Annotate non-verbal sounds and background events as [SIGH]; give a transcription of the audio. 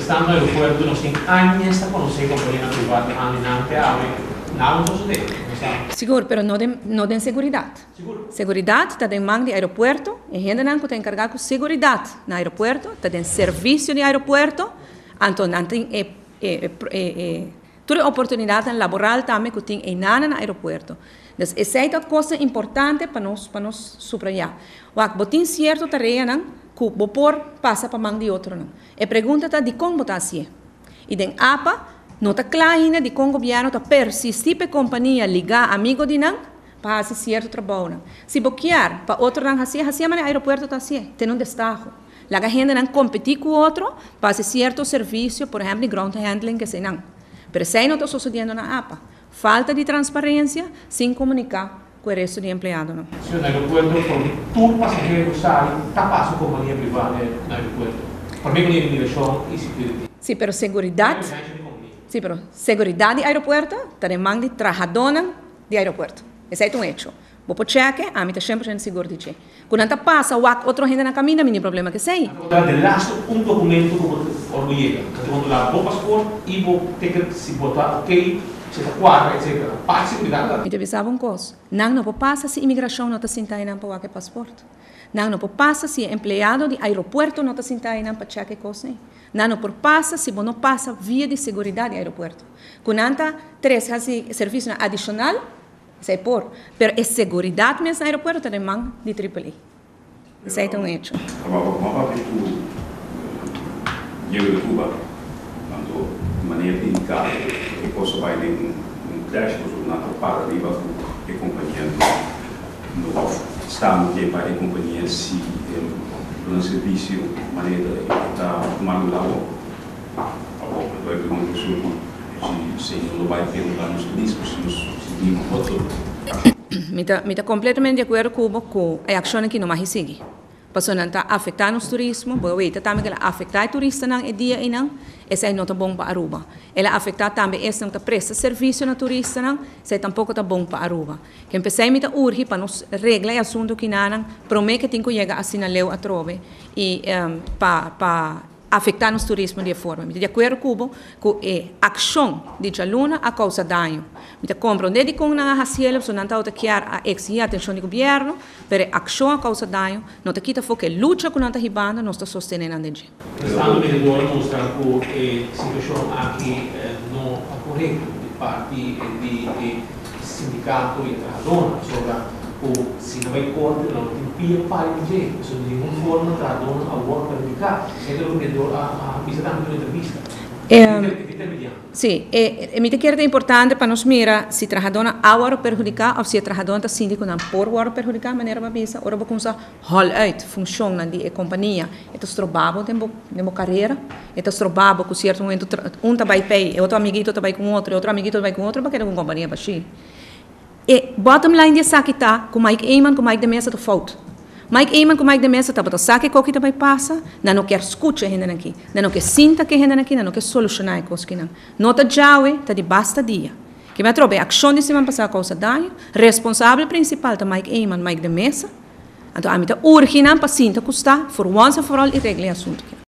quest'anno ero fuori non si stanno non si componenti privati allenante a nautos de Sigur, pero no den, no den seguridad. Seguridad te den man de aeropuerto, en Hendenanco te encargar con seguridad en aeropuerto, te den servicio de aeropuerto, anton antin e, e, e, oportunidad en laboral también que tiene en el aeropuerto. Entonces, esa es una cosa importante para nosotros, para nosotros subrayar. Wak, botín cierto terreno, ku bopor pasa pa mang di otro na. E pergunta ta di kong botasie. E den apa no ta klahina di kong gobierno ta persistipe compañía liga amigo di nang para hacer cierto trabajo. Nan. Si boquear para otro nang hacía, hacía en el aeropuerto ta hacía, tiene un destajo. La gente nan competir con otro para hacer cierto servicio, por ejemplo, ground handling que se nan. Pero se no está sucediendo na apa. Falta de transparencia sin comunicar com o resto de empregado. Não. Se no aeroporto, todo passageiro está companhia privada no aeroporto. Para mim, e. Sim. Sim, do em mão de aeroporto. Esse é um hecho. Vou pôr cheque, a mim está 100% seguro de. Quando anda passa, o outro gente na caminho, não problema que sei. De last um documento que lá vou passaporte e vou ter que se botar ok, se está quadra, etc. Parte seguridade. Me avisava um coisa. Não, não passa se imigração não está sentando não para o passaporte. Não, não passa se empregado de aeroporto não está sentando não para cheque coisa. Não, não passa se não passa via de segurança do aeroporto. Quando anda três serviços adicional, sei por, pero é segurança mesmo no aeroporto de mão de AAA. É um hecho. Maneira de indicar que possa vai em um crash, mas na para ali vai que companhia no estamos que para a companhia se um serviço maneira de estar tomando lá o vai perguntar se se não vai perguntar nos turistas se nos Mita, [COUGHS] mita completamente de acordo com o a ação que não mais. Passou não está afetando o turismo, boa eita também que ela afeta o turista não é dia e não, essa é não tá bom para Aruba. Ela afeta também esse não tá presta serviço na turista não, essa tampouco tá bom para Aruba. Que empecei mita urge para nos regla e assunto que não, promete que tem que chegar a sinaleu a trove e um, para pa afetar nos turismo de forma. De acordo com que é ação de aluna a causa dano. Me compreende com na raciela, so não está a a exigir a atenção do governo, mas ação a causa dano, não está quita foque luta com nanta ribanda, não está sostenendo nada de. Estando medidor mostra que a situação aqui não ocorre de parte de sindicato e trabalhador sobre o se não vai contra não tem pia para dizer isso de nenhuma forma traduz a work verificar é o vendedor a a pista também na entrevista. Sim, é, é muito que é importante para nós mirar se trabalhador agora perjudicar ou se está síndico não por agora perjudicar maneira para pensar, ora vamos hol out funciona de companhia, é trabalho tem uma carreira, é trabalho com certo momento um trabalha bem, outro amiguito trabalha com outro, outro amiguito trabalha com outro, para que uma companhia baixinha. E bottom line dia sakit ta, kung Mike Eamon, kung Mike de Mesa, to fault. Mike Eamon, kung Mike de Mesa, ta, bato sakit ko kita may passa, na no quer escuta ainda aqui, na no quer sinta que ainda aqui, na no quer solucionar a coisa que não. Nota jawe, ta di basta dia. Que me trobe, ação de semana passada causa dano, responsável principal ta Mike Eamon, Mike de Mesa, então a mim ta urge não para sinta custa, for once and for all, e regle assunto que